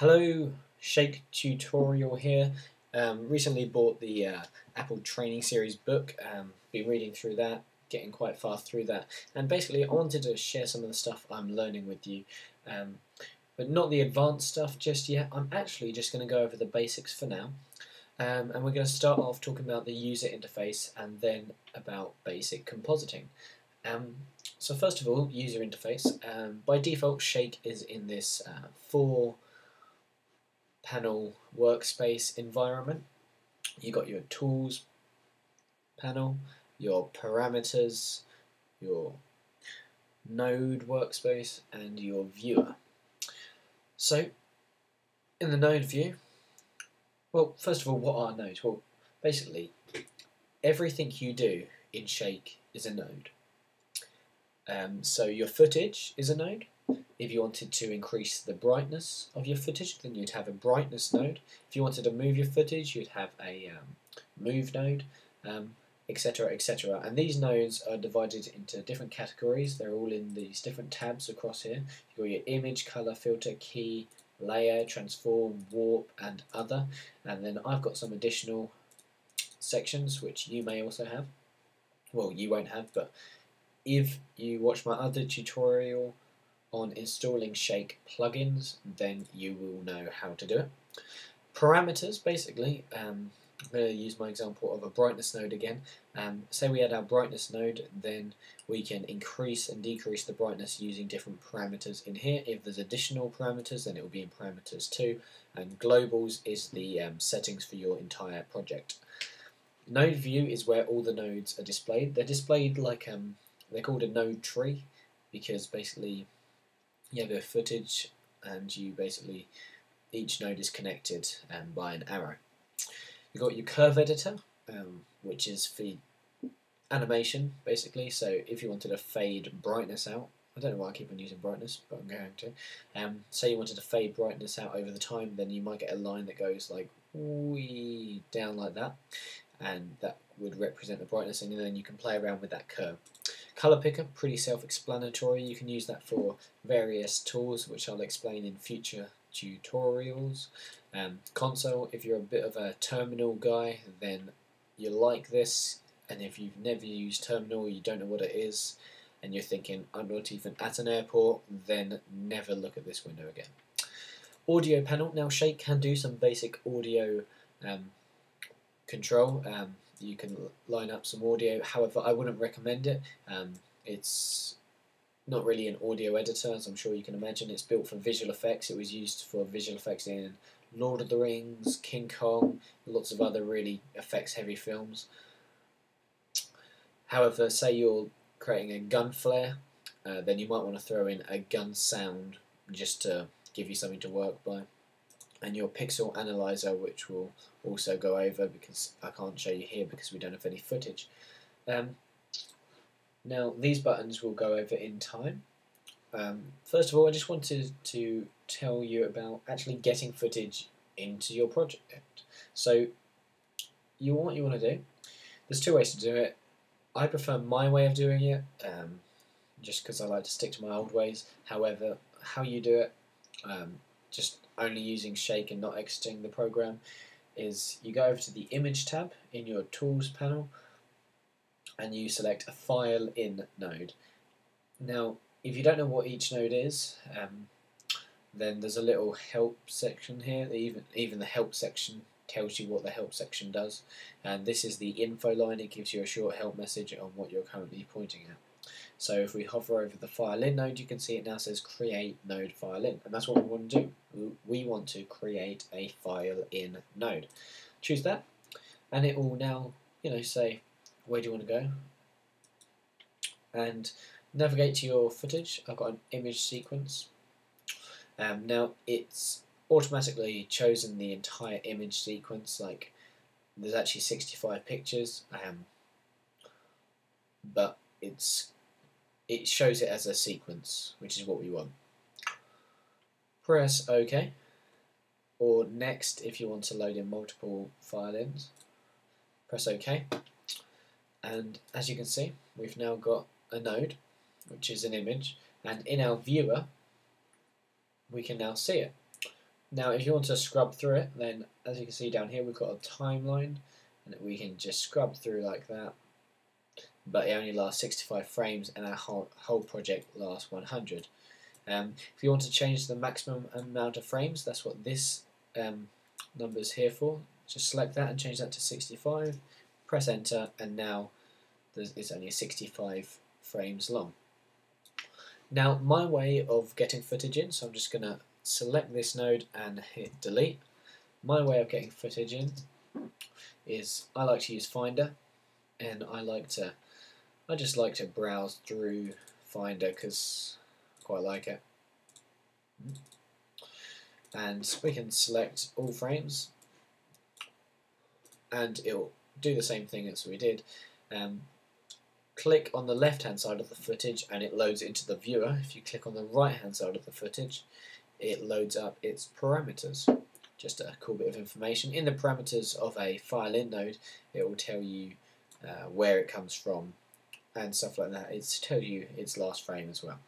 Hello, Shake Tutorial here. Um, recently bought the uh, Apple Training Series book. Um, been reading through that, getting quite far through that, and basically I wanted to share some of the stuff I'm learning with you, um, but not the advanced stuff just yet. I'm actually just going to go over the basics for now, um, and we're going to start off talking about the user interface and then about basic compositing. Um, so first of all, user interface. Um, by default, Shake is in this uh, four panel workspace environment. You got your tools panel, your parameters, your node workspace, and your viewer. So, in the node view, well, first of all, what are nodes? Well, basically, everything you do in Shake is a node. Um, so your footage is a node. If you wanted to increase the brightness of your footage, then you'd have a brightness node. If you wanted to move your footage, you'd have a um, move node, etc., um, etc. Et and these nodes are divided into different categories. They're all in these different tabs across here. You've got your image, color, filter, key, layer, transform, warp, and other. And then I've got some additional sections which you may also have. Well, you won't have, but if you watch my other tutorial on installing Shake plugins, then you will know how to do it. Parameters, basically, um, I'm going to use my example of a brightness node again. Um, say we had our brightness node, then we can increase and decrease the brightness using different parameters in here. If there's additional parameters, then it will be in parameters too. And globals is the um, settings for your entire project. Node view is where all the nodes are displayed. They're displayed like um, they're called a node tree because basically you have a footage and you basically each node is connected um, by an arrow. You've got your curve editor, um, which is for animation basically. So if you wanted to fade brightness out, I don't know why I keep on using brightness, but I'm going to. Um, say you wanted to fade brightness out over the time, then you might get a line that goes like wee down like that, and that would represent the brightness, and then you can play around with that curve. Color picker, pretty self-explanatory. You can use that for various tools, which I'll explain in future tutorials. Um, console, if you're a bit of a terminal guy, then you like this. And if you've never used terminal, you don't know what it is, and you're thinking, I'm not even at an airport, then never look at this window again. Audio panel. Now, Shake can do some basic audio um, control. Um, you can line up some audio. However, I wouldn't recommend it. Um, it's not really an audio editor, as I'm sure you can imagine. It's built for visual effects. It was used for visual effects in Lord of the Rings, King Kong, lots of other really effects heavy films. However, say you're creating a gun flare, uh, then you might want to throw in a gun sound just to give you something to work by and your pixel analyzer which will also go over because I can't show you here because we don't have any footage. Um, now these buttons will go over in time. Um, first of all I just wanted to tell you about actually getting footage into your project. So you what you want to do, there's two ways to do it. I prefer my way of doing it um, just because I like to stick to my old ways. However, how you do it, um, just only using Shake and not exiting the program is you go over to the Image tab in your Tools panel and you select a File In node. Now, if you don't know what each node is, um, then there's a little Help section here. Even even the Help section tells you what the Help section does, and this is the info line. It gives you a short help message on what you're currently pointing at. So if we hover over the file in node, you can see it now says create node file in, and that's what we want to do. We want to create a file in node. Choose that, and it will now, you know, say where do you want to go, and navigate to your footage. I've got an image sequence. Um, now it's automatically chosen the entire image sequence. Like there's actually 65 pictures, um, but it's it shows it as a sequence, which is what we want. Press OK, or next if you want to load in multiple file ins. Press OK, and as you can see, we've now got a node, which is an image, and in our viewer, we can now see it. Now, if you want to scrub through it, then as you can see down here, we've got a timeline, and we can just scrub through like that. But it only lasts 65 frames, and our whole, whole project lasts 100. Um, if you want to change the maximum amount of frames, that's what this um, number is here for. Just select that and change that to 65, press enter, and now it's only 65 frames long. Now, my way of getting footage in, so I'm just going to select this node and hit delete. My way of getting footage in is I like to use Finder and I like to I just like to browse through Finder because I quite like it. And we can select all frames. And it'll do the same thing as we did. Um, click on the left hand side of the footage and it loads into the viewer. If you click on the right hand side of the footage it loads up its parameters. Just a cool bit of information. In the parameters of a file in node, it will tell you uh, where it comes from and stuff like that. It tells you its last frame as well.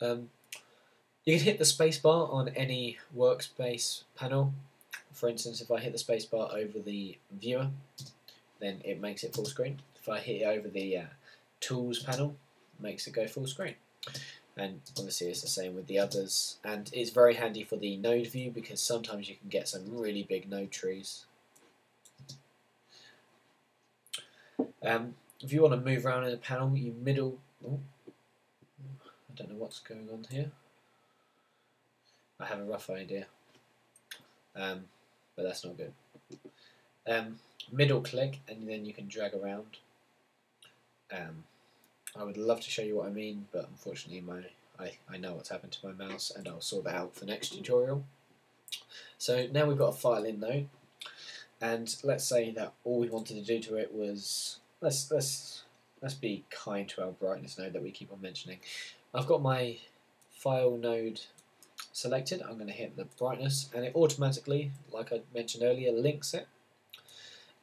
Um, you can hit the spacebar on any workspace panel. For instance, if I hit the spacebar over the viewer, then it makes it full screen. If I hit it over the uh, tools panel, it makes it go full screen and obviously it's the same with the others and it's very handy for the node view because sometimes you can get some really big node trees um, if you want to move around in the panel you middle oh, I don't know what's going on here. I have a rough idea. Um, but that's not good. Um, middle click and then you can drag around. Um, I would love to show you what I mean, but unfortunately my I, I know what's happened to my mouse and I'll sort that out for next tutorial. So now we've got a file in node and let's say that all we wanted to do to it was let's let's let's be kind to our brightness node that we keep on mentioning. I've got my file node selected, I'm going to hit the brightness and it automatically, like I mentioned earlier, links it.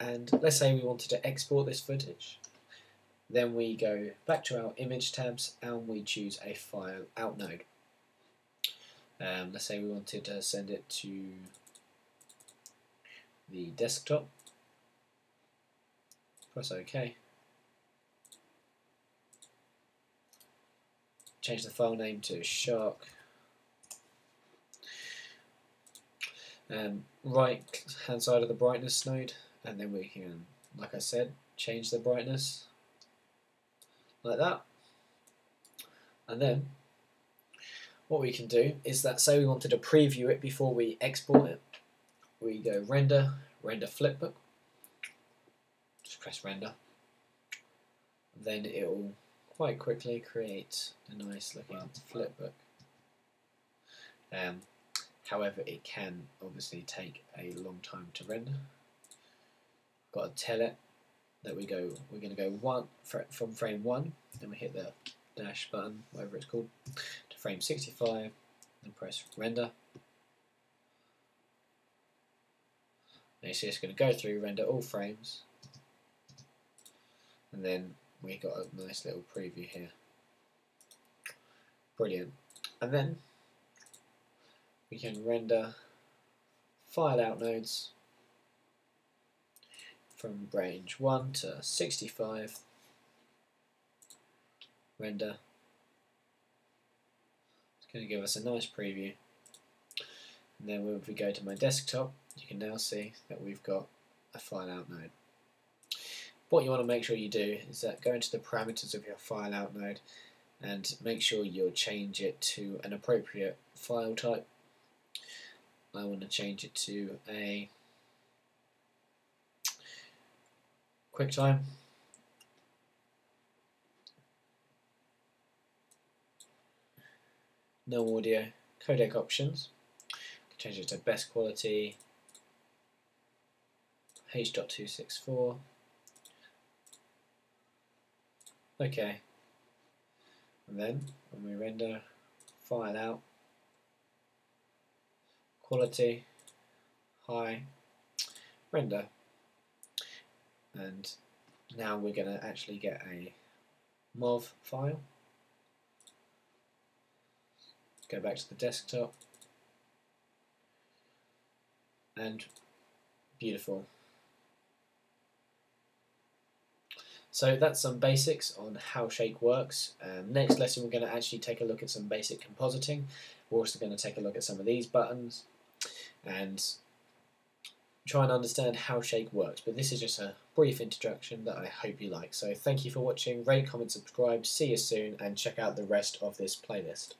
And let's say we wanted to export this footage. Then we go back to our image tabs and we choose a file out node. Um, let's say we wanted to send it to the desktop. Press OK. Change the file name to Shark. Um, right hand side of the brightness node and then we can, like I said, change the brightness like that. And then what we can do is that say we wanted to preview it before we export it, we go render, render flipbook, press render, then it will quite quickly create a nice looking flipbook. Um, however, it can obviously take a long time to render. Got to tell it that we go, we're going to go one from frame 1, then we hit the dash button, whatever it's called, to frame 65, and press render. And you see it's going to go through, render all frames, and then we got a nice little preview here. Brilliant. And then we can render file out nodes from range 1 to 65 render it's going to give us a nice preview and then if we go to my desktop you can now see that we've got a file out node what you want to make sure you do is that go into the parameters of your file out node and make sure you'll change it to an appropriate file type I want to change it to a QuickTime. No audio. Codec options. Change it to best quality. H.264. Okay. And then when we render, file out, quality, high, render and now we're going to actually get a MOV file. Go back to the desktop. and beautiful. So that's some basics on how Shake works. Um, next lesson we're going to actually take a look at some basic compositing. We're also going to take a look at some of these buttons and try and understand how Shake works. But this is just a brief introduction that I hope you like. So thank you for watching, rate, comment, subscribe, see you soon and check out the rest of this playlist.